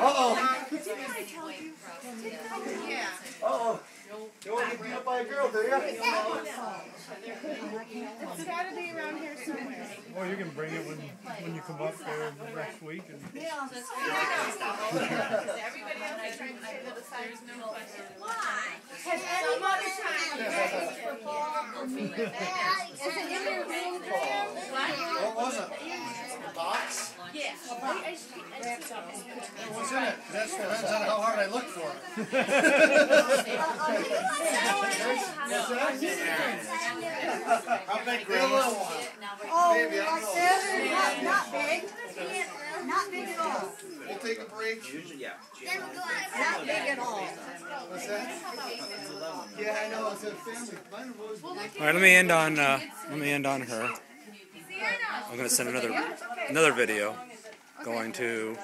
Uh-oh. You? Uh-oh. You want to get beat up by a girl, do you? It's got to be around here somewhere. You can bring it when, when you come up there next week. And... Why? Has anybody tried to for Paul or? What's in it? That depends on how hard I look for it. How big, Grace? Oh, not, big. Not big at all. We'll take a break. Yeah. Not big at all. What's that? Yeah, I know. It's a family. All right, let me end on uh, let me end on her. I'm gonna send another another video going to